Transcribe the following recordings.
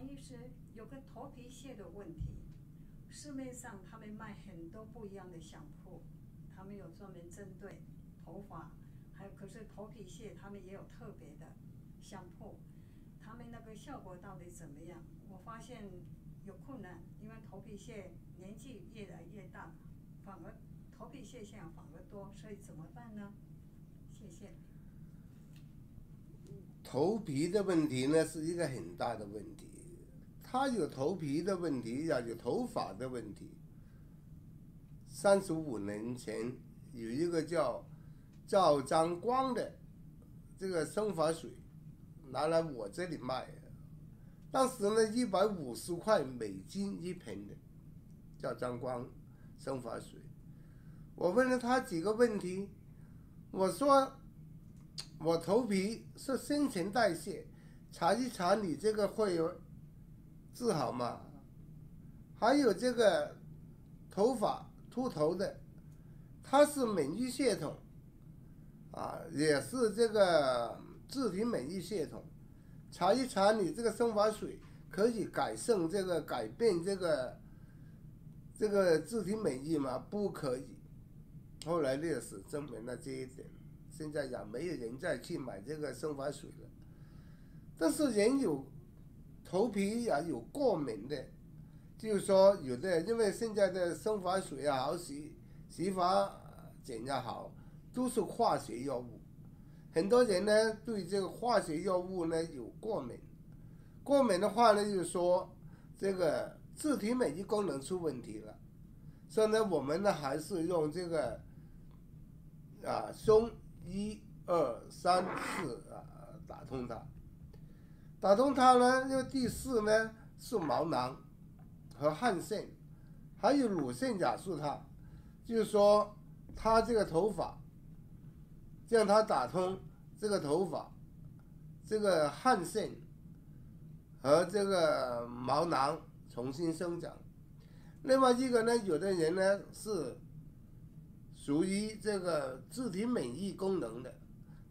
杨医师有个头皮屑的问题，市面上他们卖很多不一样的香铺，他们有专门针对头发，还有可是头皮屑他们也有特别的香铺，他们那个效果到底怎么样？我发现有困难，因为头皮屑年纪越来越大，反而头皮屑现在反而多，所以怎么办呢？谢谢。头皮的问题呢是一个很大的问题，他有头皮的问题，也有头发的问题。三十五年前有一个叫赵章光的这个生发水拿来我这里卖，当时呢一百五十块美金一瓶的，叫张光生发水。我问了他几个问题，我说。我头皮是新陈代谢，查一查你这个会有治好吗？还有这个头发秃头的，它是免疫系统啊，也是这个自体免疫系统，查一查你这个生发水可以改善这个改变这个这个自体免疫吗？不可以。后来历史证明了这一点。现在也没有人再去买这个生发水了，但是人有头皮也有过敏的，就是说有的因为现在的生发水也好，洗洗发剪也好，都是化学药物，很多人呢对这个化学药物呢有过敏，过敏的话呢就是说这个自体免疫功能出问题了，所以呢我们呢还是用这个啊松。一二三四啊，打通它，打通它呢，因为第四呢是毛囊和汗腺，还有乳腺亚素它，就是说它这个头发，让它打通这个头发，这个汗腺和这个毛囊重新生长。另外一个呢，有的人呢是。属于这个自体免疫功能的，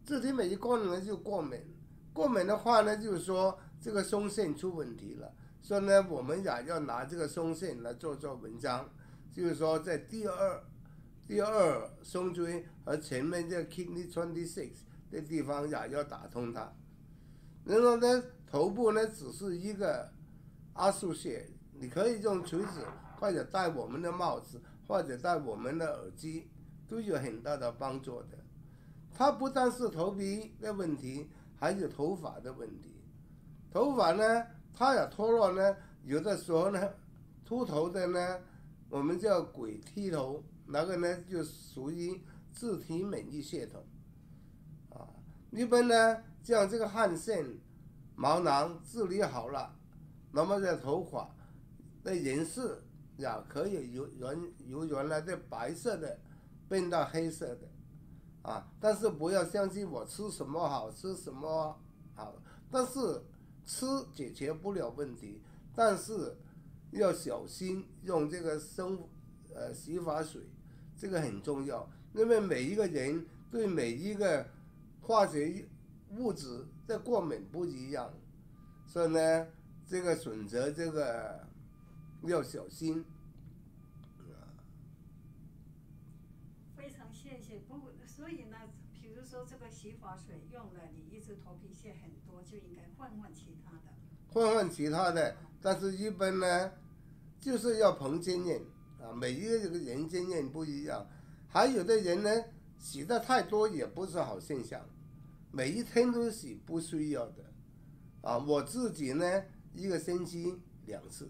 自体免疫功能就过敏，过敏的话呢，就是说这个松腺出问题了，所以呢，我们也要拿这个松腺来做做文章，就是说在第二、第二胸椎和前面这个 kidney twenty six 的地方也要打通它。然后呢，头部呢只是一个阿数穴，你可以用锤子，或者戴我们的帽子，或者戴我们的耳机。都有很大的帮助的，它不但是头皮的问题，还有头发的问题。头发呢，它也脱落呢，有的时候呢，秃头的呢，我们叫鬼剃头，那个呢就属于自体免疫系统。啊，一般呢，将这个汗腺、毛囊治理好了，那么这头发的颜色也可以由原由原来的白色的。变到黑色的，啊！但是不要相信我吃什么好吃什么好，但是吃解决不了问题，但是要小心用这个生呃洗发水，这个很重要，因为每一个人对每一个化学物质的过敏不一样，所以呢，这个选择这个要小心。谢谢。不，所以呢，比如说这个洗发水用了，你一直头皮屑很多，就应该换换其他的。换换其他的，但是一般呢，就是要凭经验啊，每一个这个人经验不一样。还有的人呢，洗的太多也不是好现象，每一天都洗不需要的。啊，我自己呢，一个星期两次，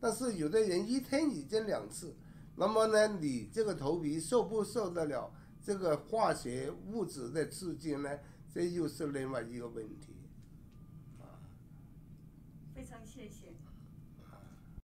但是有的人一天已经两次，那么呢，你这个头皮受不受得了？这个化学物质的刺激呢，这又是另外一个问题，啊。非常谢谢。